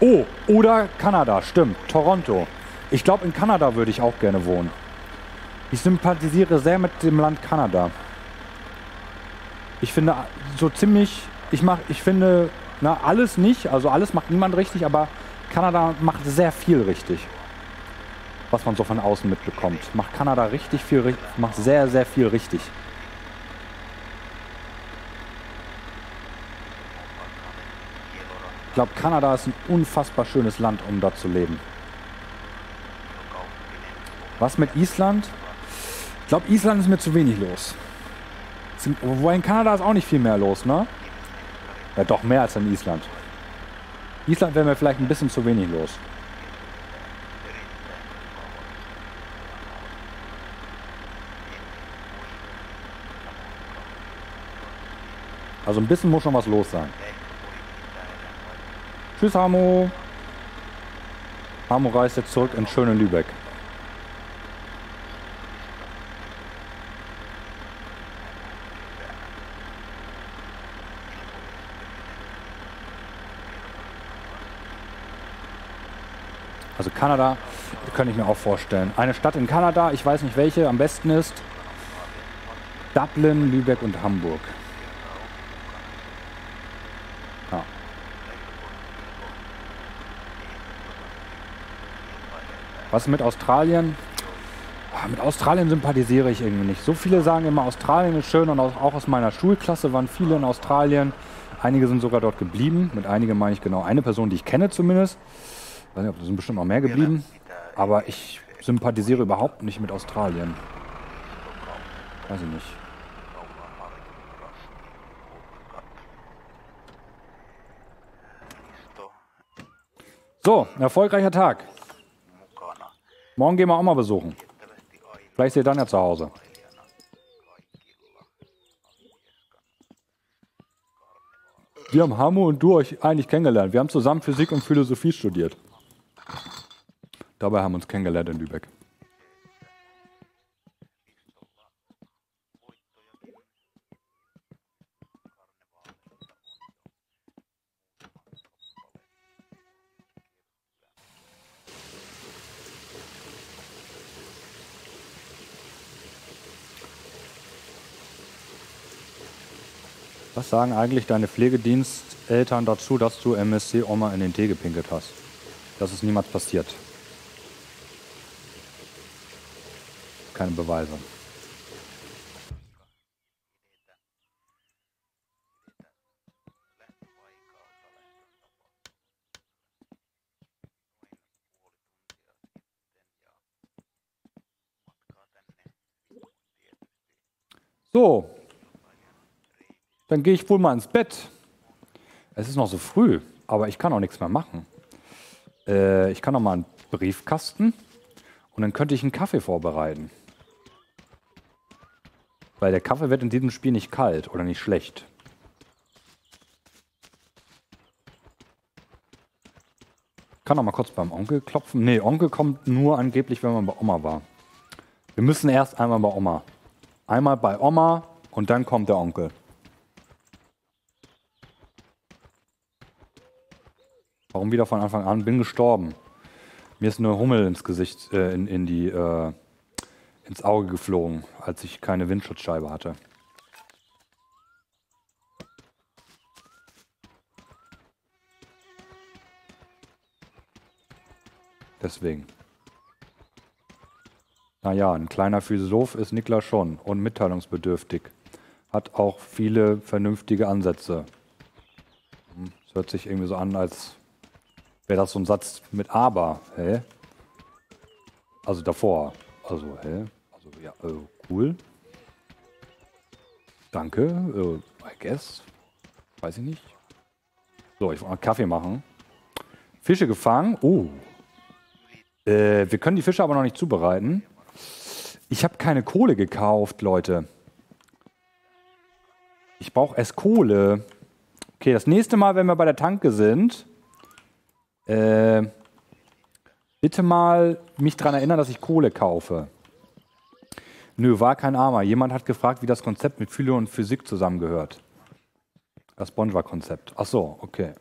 Oh, oder Kanada, stimmt. Toronto. Ich glaube, in Kanada würde ich auch gerne wohnen. Ich sympathisiere sehr mit dem Land Kanada. Ich finde so ziemlich, ich mach, ich finde, na, alles nicht, also alles macht niemand richtig, aber Kanada macht sehr viel richtig. Was man so von außen mitbekommt. Macht Kanada richtig viel, macht sehr, sehr viel richtig. Ich glaube, Kanada ist ein unfassbar schönes Land, um dort zu leben. Was mit Island? Ich glaube, Island ist mir zu wenig los. Wobei in Kanada ist auch nicht viel mehr los, ne? Ja, doch mehr als in Island. Island wäre mir vielleicht ein bisschen zu wenig los. Also ein bisschen muss schon was los sein. Tschüss, Hamo. Hamo reist jetzt zurück in schöne Lübeck. Also Kanada könnte ich mir auch vorstellen. Eine Stadt in Kanada, ich weiß nicht welche, am besten ist Dublin, Lübeck und Hamburg. Ja. Was mit Australien? Ah, Mit Australien sympathisiere ich irgendwie nicht. So viele sagen immer, Australien ist schön und auch auch aus meiner Schulklasse waren viele in Australien. Einige sind sogar dort geblieben. Mit einigen meine ich genau eine Person, die ich kenne zumindest. Ich weiß nicht, ob da sind bestimmt noch mehr geblieben. Aber ich sympathisiere überhaupt nicht mit Australien. Weiß ich nicht. So, ein erfolgreicher Tag. Morgen gehen wir auch mal besuchen. Vielleicht seht ihr dann ja zu Hause. Wir haben Hamo und du euch eigentlich kennengelernt. Wir haben zusammen Physik und Philosophie studiert. Dabei haben wir uns kennengelernt in Lübeck. Was sagen eigentlich deine Pflegediensteltern dazu, dass du MSC Oma in den Tee gepinkelt hast? Das ist niemals passiert. Keine Beweise. So, dann gehe ich wohl mal ins Bett. Es ist noch so früh, aber ich kann auch nichts mehr machen. Äh, ich kann noch mal einen Briefkasten und dann könnte ich einen Kaffee vorbereiten. Weil der Kaffee wird in diesem Spiel nicht kalt oder nicht schlecht. Kann noch mal kurz beim Onkel klopfen. Nee, Onkel kommt nur angeblich, wenn man bei Oma war. Wir müssen erst einmal bei Oma. Einmal bei Oma und dann kommt der Onkel. Warum wieder von Anfang an? Bin gestorben. Mir ist eine Hummel ins Gesicht, äh, in, in die, äh, ins Auge geflogen, als ich keine Windschutzscheibe hatte. Deswegen. Naja, ein kleiner Philosoph ist Niklas schon und mitteilungsbedürftig. Hat auch viele vernünftige Ansätze. Hm, Es hört sich irgendwie so an, als wäre das so ein Satz mit aber. Hä? Also davor. Also, hä? Also, ja, äh, cool. Danke, äh, I guess. Weiß ich nicht. So, ich wollte mal Kaffee machen. Fische gefangen. Oh. Äh, wir können die Fische aber noch nicht zubereiten. Ich habe keine Kohle gekauft, Leute. Ich brauche erst Kohle. Okay, das nächste Mal, wenn wir bei der Tanke sind, äh, bitte mal mich daran erinnern, dass ich Kohle kaufe. Nö, war kein Armer. Jemand hat gefragt, wie das Konzept mit Philo und Physik zusammengehört. Das Bonjour-Konzept. Ach so, okay.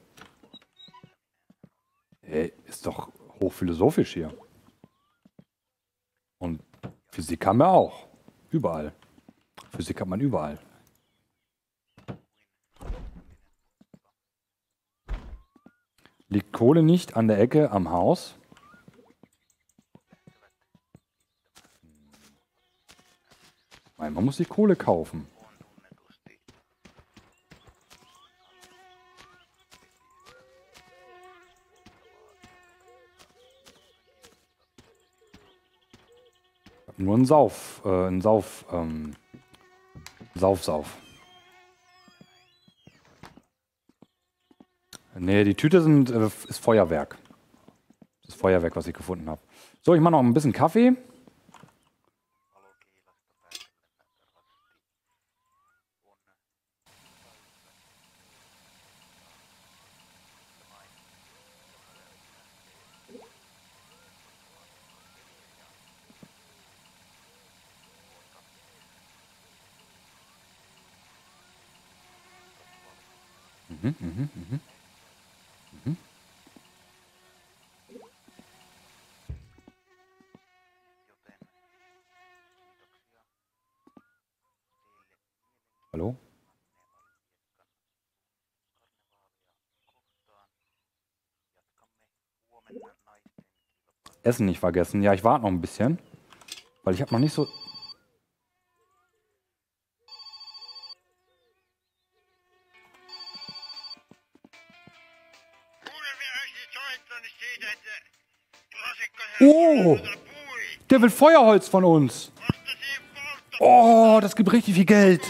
Ey, ist doch hochphilosophisch hier. Und Physik haben wir auch. Überall. Physik hat man überall. Liegt Kohle nicht an der Ecke am Haus? Nein, man muss sich Kohle kaufen. Nur ein Sauf, äh, ein Sauf, ähm, Sauf, Sauf. Nee, die Tüte sind, äh, ist Feuerwerk. Das ist Feuerwerk, was ich gefunden habe. So, ich mache noch ein bisschen Kaffee. Mhm, mhm, mhm. Mhm. Hallo? Essen nicht vergessen. Ja, ich warte noch ein bisschen. Weil ich habe noch nicht so... Oh! Der will Feuerholz von uns. Oh, das gibt richtig viel Geld.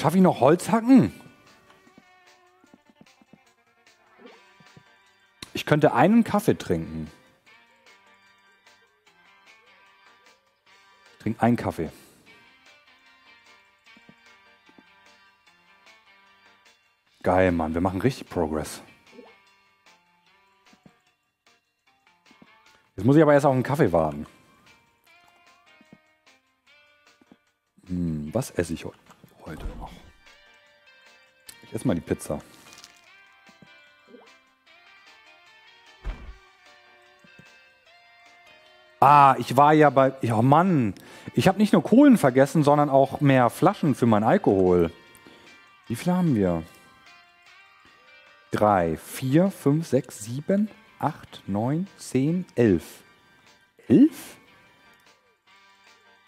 Schaffe ich noch Holz hacken? Könnte einen Kaffee trinken. Ich trinke einen Kaffee. Geil, Mann. Wir machen richtig Progress. Jetzt muss ich aber erst auf einen Kaffee warten. Hm, was esse ich heu- heute noch? Ich esse mal die Pizza. Ah, ich war ja bei. Ja, Mann. Ich habe nicht nur Kohlen vergessen, sondern auch mehr Flaschen für mein Alkohol. Wie viel haben wir? Drei, vier, fünf, sechs, sieben, acht, neun, zehn, elf. Elf?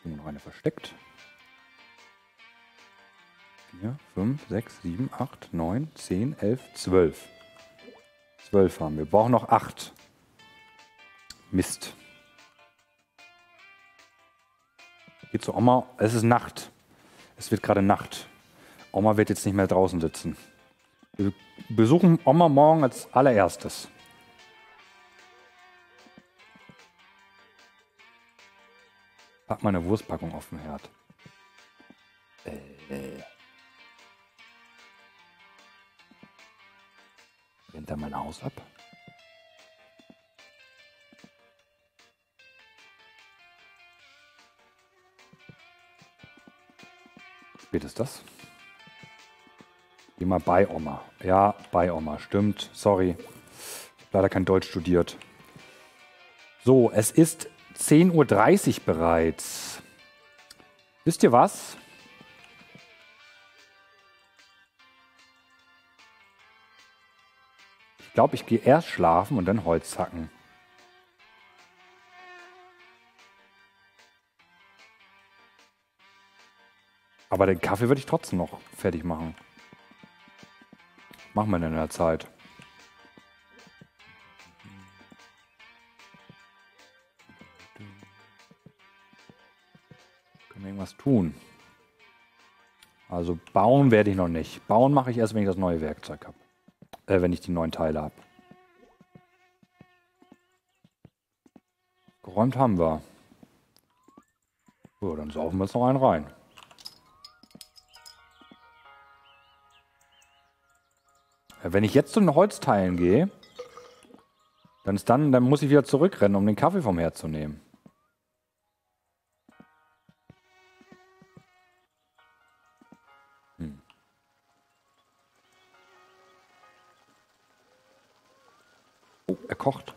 Hier noch eine versteckt. Vier, fünf, sechs, sieben, acht, neun, zehn, elf, zwölf. Zwölf haben wir. Wir brauchen noch acht. Mist. Geht zu Oma. Es ist Nacht. Es wird gerade Nacht. Oma wird jetzt nicht mehr draußen sitzen. Wir besuchen Oma morgen als allererstes. Pack mal eine Wurstpackung auf den Herd. Äh. Brennt da mein Haus ab? Spät ist das? Geh mal bei Oma. Ja, bei Oma. Stimmt. Sorry. Ich habe leider kein Deutsch studiert. So, es ist 10.30 Uhr bereits. Wisst ihr was? Ich glaube, ich gehe erst schlafen und dann Holz hacken. Aber den Kaffee würde ich trotzdem noch fertig machen. Machen wir in der Zeit? Können wir irgendwas tun? Also bauen werde ich noch nicht. Bauen mache ich erst, wenn ich das neue Werkzeug habe. Äh, wenn ich die neuen Teile habe. Geräumt haben wir. So, dann saufen wir jetzt noch einen rein. Wenn ich jetzt zu den Holzteilen gehe, dann ist dann, dann muss ich wieder zurückrennen, um den Kaffee vom Herd zu nehmen. Hm. Oh, er kocht.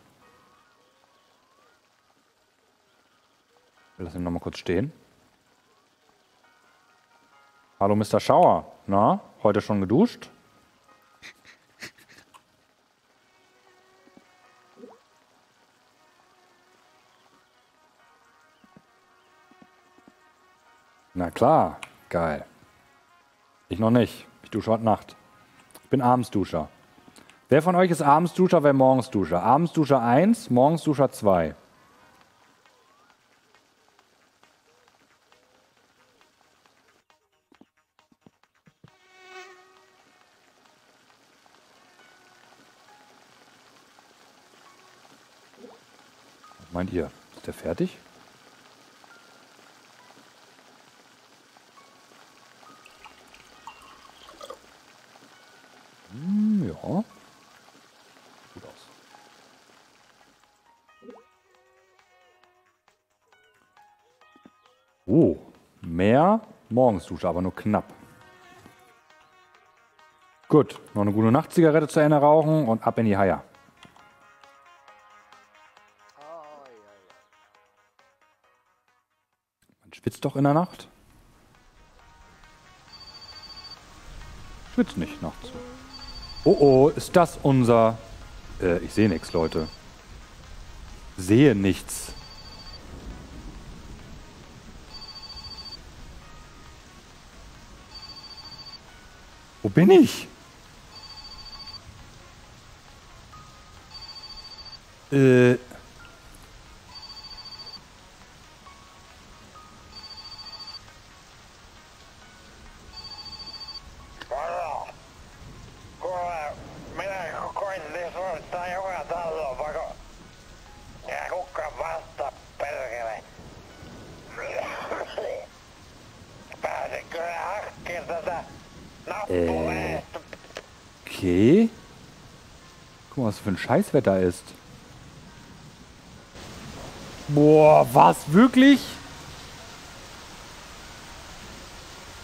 Lassen ihn nochmal kurz stehen. Hallo Mr. Schauer. Na, heute schon geduscht? Klar, geil. Ich noch nicht. Ich dusche heute Nacht. Ich bin Abendsduscher. Wer von euch ist Abendsduscher, wer Morgensduscher? Abendsduscher 1, Morgensduscher 2. Was meint ihr? Ist der fertig? Morgensdusche, aber nur knapp. Gut, noch eine gute Nachtzigarette zu Ende rauchen und ab in die Haie. Man schwitzt doch in der Nacht. Schwitzt nicht nachts. Oh oh, ist das unser Äh, ich sehe nichts, Leute. Sehe nichts. Wo bin ich? Äh. Scheißwetter ist. Boah, was? Wirklich?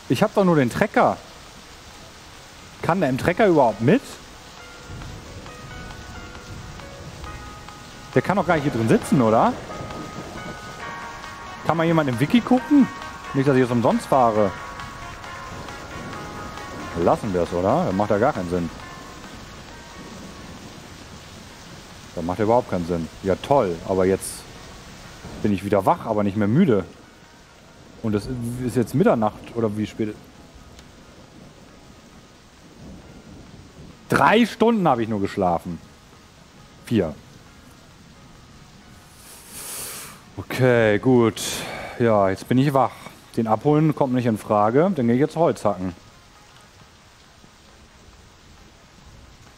Ich hab doch nur den Trecker. Kann der im Trecker überhaupt mit? Der kann doch gar nicht hier drin sitzen, oder? Kann mal jemand im Wiki gucken? Nicht, dass ich jetzt umsonst fahre. Lassen wir es, oder? Das macht ja gar keinen Sinn. Das macht ja überhaupt keinen Sinn. Ja, toll. Aber jetzt bin ich wieder wach, aber nicht mehr müde. Und es ist jetzt Mitternacht oder wie spät? Drei Stunden habe ich nur geschlafen. Vier. Okay, gut. Ja, jetzt bin ich wach. Den abholen kommt nicht in Frage. Dann gehe ich jetzt Holz hacken.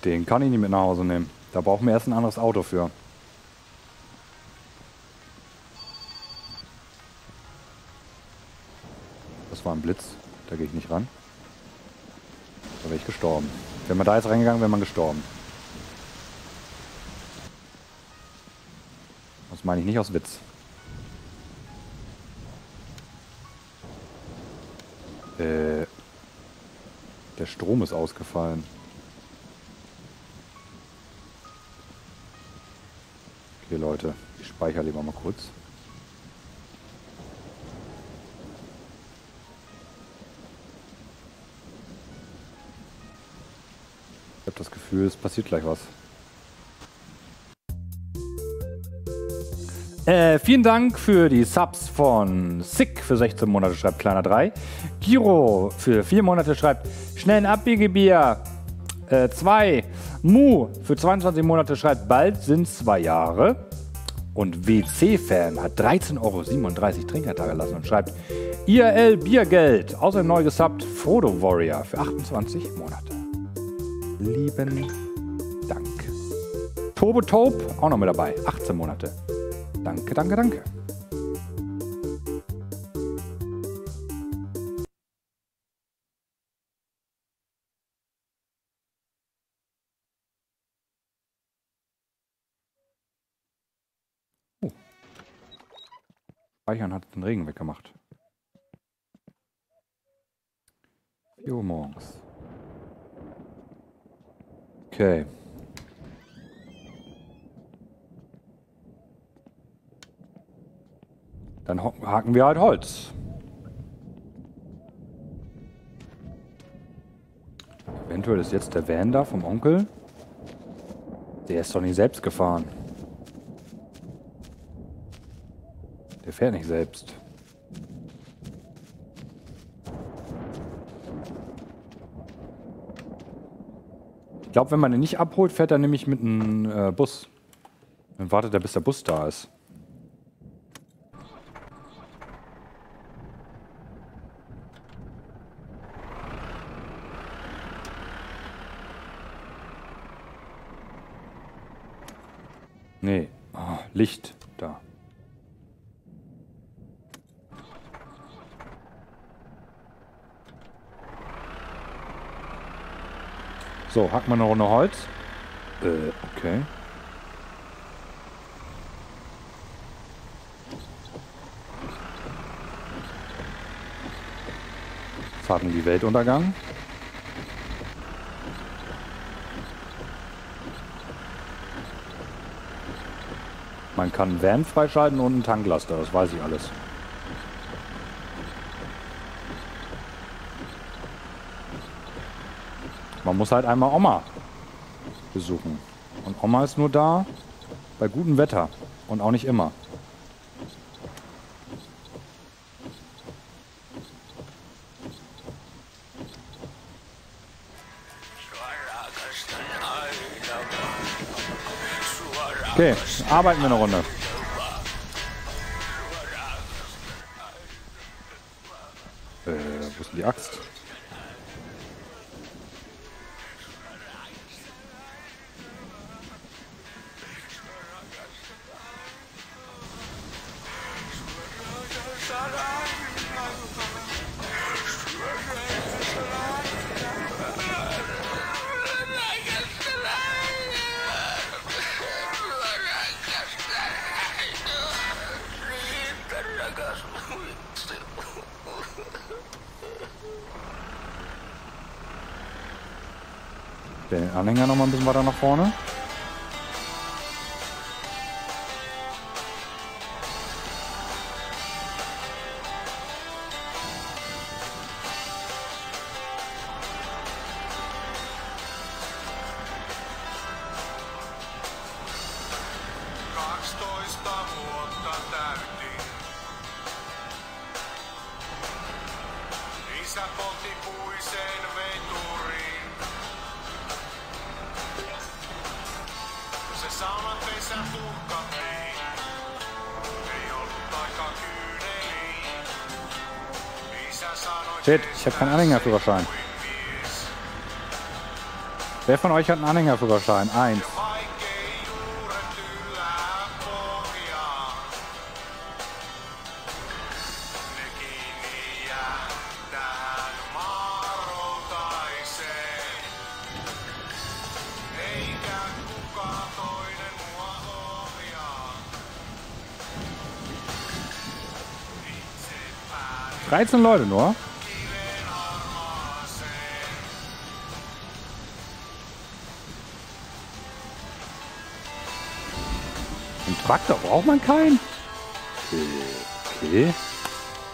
Den kann ich nicht mit nach Hause nehmen. Da brauchen wir erst ein anderes Auto für. Das war ein Blitz. Da gehe ich nicht ran. Da wäre ich gestorben. Wenn man da jetzt reingegangen, wäre man gestorben. Das meine ich nicht aus Witz. Äh, der Strom ist ausgefallen. Okay, Leute, ich speichere lieber mal kurz. Ich habe das Gefühl, es passiert gleich was. Äh, vielen Dank für die Subs von Sick für 16 Monate, schreibt kleiner 3. Giro für 4 Monate schreibt schnellen Abbiegebier 2. Äh, Mu für 22 Monate schreibt bald sind zwei Jahre. Und WC-Fan hat 13,37 Euro Trinker dagelassen und schreibt IRL Biergeld. Außerdem neu gesubbt Frodo Warrior für 28 Monate. Lieben Dank. Turbo Taupe auch noch mit dabei. 18 Monate. Danke, danke, danke. Speichern hat den Regen weggemacht. 4 Uhr morgens. Okay. Dann haken wir halt Holz. Eventuell ist jetzt der Van da vom Onkel. Der ist doch nicht selbst gefahren. Der fährt nicht selbst. Ich glaube, wenn man ihn nicht abholt, fährt er nämlich mit einem äh, Bus. Dann wartet er, bis der Bus da ist. Nee. Ah, Licht. Da. So, hacken wir eine Runde Holz. Äh, okay. Fahrten die Weltuntergang. Man kann einen Van freischalten und einen Tanklaster, das weiß ich alles. Man muss halt einmal Oma besuchen. Und Oma ist nur da bei gutem Wetter. Und auch nicht immer. Okay, arbeiten wir eine Runde. Äh, wo ist denn die Axt? Den Anhänger noch mal ein bisschen weiter nach vorne. Ich habe keinen Anhängerführerschein. Wer von euch hat einen Anhängerführerschein? Eins. Vaikein juuret yllään Traktor braucht man keinen? Okay.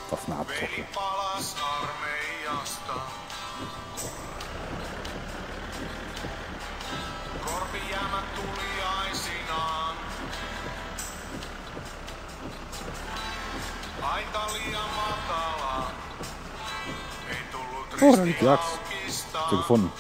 Was eine Abzocke. Oh, da liegt die Axt. Habt ihr gefunden?